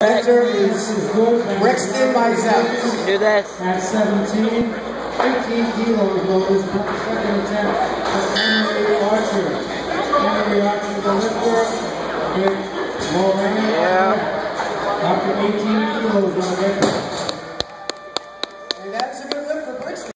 Director is Brixton Maizels. Do this. At 17, 15 kilos goes for the second attempt from Henry Archer. Henry Archer, the lifter, with Moran. Yeah. After 18 kilos on there. And that's a good lift for Brixton.